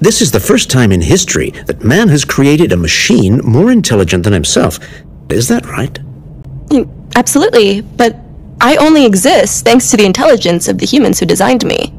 This is the first time in history that man has created a machine more intelligent than himself. Is that right? Mm, absolutely, but I only exist thanks to the intelligence of the humans who designed me.